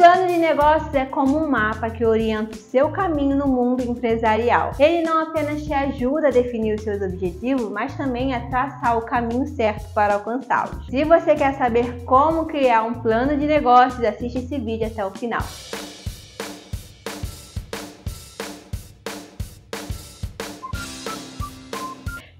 plano de negócios é como um mapa que orienta o seu caminho no mundo empresarial. Ele não apenas te ajuda a definir os seus objetivos, mas também a traçar o caminho certo para alcançá-los. Se você quer saber como criar um plano de negócios, assiste esse vídeo até o final.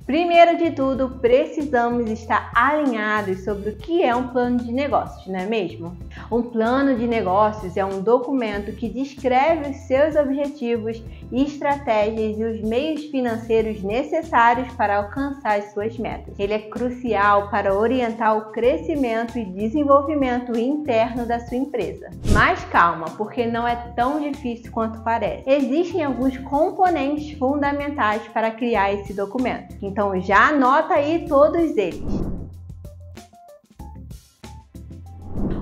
Primeiro de tudo, precisamos estar alinhados sobre o que é um plano de negócios, não é mesmo? Um plano de negócios é um documento que descreve os seus objetivos, estratégias e os meios financeiros necessários para alcançar as suas metas. Ele é crucial para orientar o crescimento e desenvolvimento interno da sua empresa. Mas calma, porque não é tão difícil quanto parece. Existem alguns componentes fundamentais para criar esse documento. Então, já anota aí todos eles.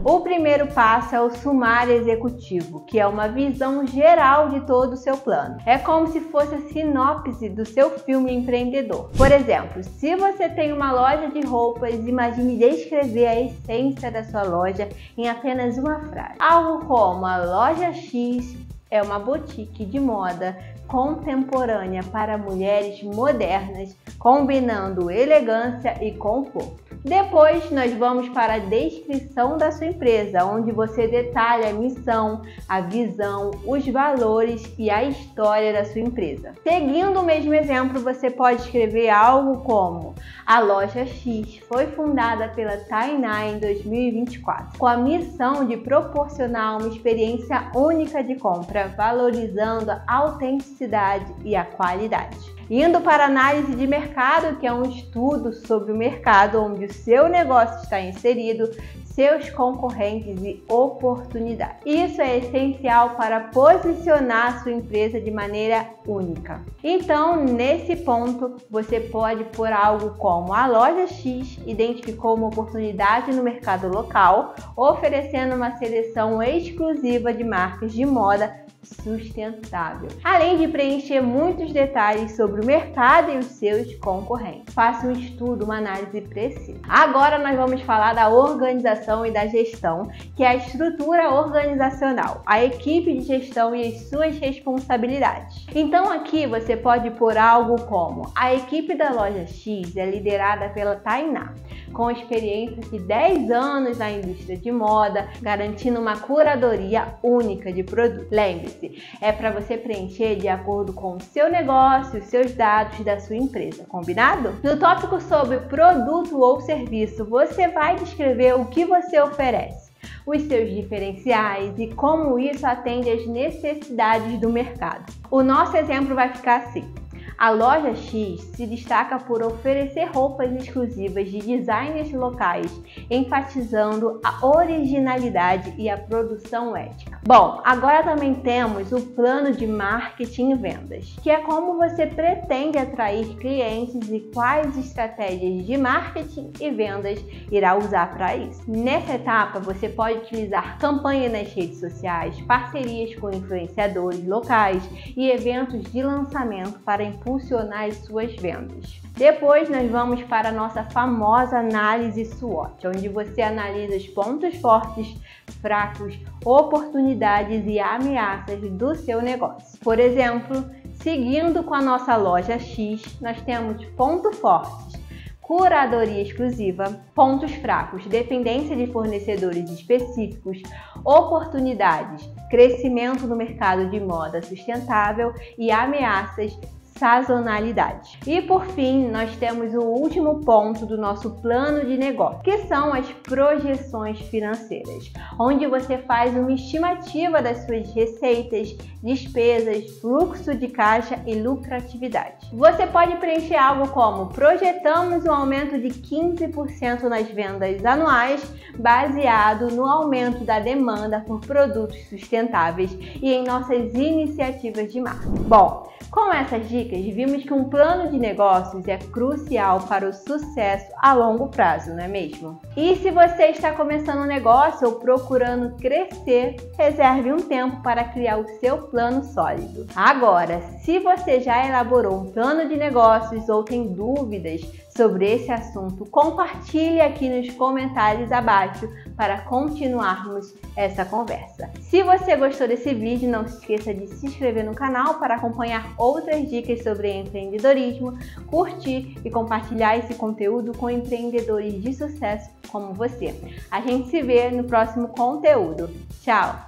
O primeiro passo é o sumário executivo, que é uma visão geral de todo o seu plano. É como se fosse a sinopse do seu filme empreendedor. Por exemplo, se você tem uma loja de roupas, imagine descrever a essência da sua loja em apenas uma frase. Algo como a loja X é uma boutique de moda contemporânea para mulheres modernas, combinando elegância e conforto. Depois, nós vamos para a descrição da sua empresa, onde você detalha a missão, a visão, os valores e a história da sua empresa. Seguindo o mesmo exemplo, você pode escrever algo como: A loja X foi fundada pela Tainá em 2024, com a missão de proporcionar uma experiência única de compra, valorizando a autenticidade e a qualidade. Indo para análise de mercado, que é um estudo sobre o mercado onde o seu negócio está inserido, seus concorrentes e oportunidades. Isso é essencial para posicionar sua empresa de maneira única. Então, nesse ponto, você pode pôr algo como a loja X identificou uma oportunidade no mercado local, oferecendo uma seleção exclusiva de marcas de moda sustentável, além de preencher muitos detalhes sobre o mercado e os seus concorrentes. Faça um estudo, uma análise precisa. Agora nós vamos falar da organização e da gestão, que é a estrutura organizacional, a equipe de gestão e as suas responsabilidades. Então aqui você pode pôr algo como: a equipe da loja X é liderada pela Tainá com experiência de 10 anos na indústria de moda, garantindo uma curadoria única de produtos. Lembre-se, é para você preencher de acordo com o seu negócio, os seus dados da sua empresa, combinado? No tópico sobre produto ou serviço, você vai descrever o que você oferece os seus diferenciais e como isso atende às necessidades do mercado. O nosso exemplo vai ficar assim: a loja X se destaca por oferecer roupas exclusivas de designers locais, enfatizando a originalidade e a produção ética. Bom, agora também temos o plano de marketing e vendas, que é como você pretende atrair clientes e quais estratégias de marketing e vendas irá usar para isso. Nessa etapa, você pode utilizar campanhas nas redes sociais, parcerias com influenciadores locais e eventos de lançamento para impulsionar impulsionar as suas vendas. Depois nós vamos para a nossa famosa análise SWOT, onde você analisa os pontos fortes, fracos, oportunidades e ameaças do seu negócio. Por exemplo, seguindo com a nossa loja X, nós temos ponto fortes, curadoria exclusiva, pontos fracos, dependência de fornecedores específicos, oportunidades, crescimento no mercado de moda sustentável e ameaças sazonalidade. E por fim, nós temos o último ponto do nosso plano de negócio, que são as projeções financeiras, onde você faz uma estimativa das suas receitas, despesas, fluxo de caixa e lucratividade. Você pode preencher algo como: projetamos um aumento de 15% nas vendas anuais, baseado no aumento da demanda por produtos sustentáveis e em nossas iniciativas de marketing. Bom, com essas dicas, vimos que um plano de negócios é crucial para o sucesso a longo prazo, não é mesmo? E se você está começando um negócio ou procurando crescer, reserve um tempo para criar o seu plano sólido. Agora, se você já elaborou um plano de negócios ou tem dúvidas sobre esse assunto, compartilhe aqui nos comentários abaixo para continuarmos essa conversa. Se você gostou desse vídeo, não se esqueça de se inscrever no canal para acompanhar outras sobre empreendedorismo, curtir e compartilhar esse conteúdo com empreendedores de sucesso como você. A gente se vê no próximo conteúdo. Tchau!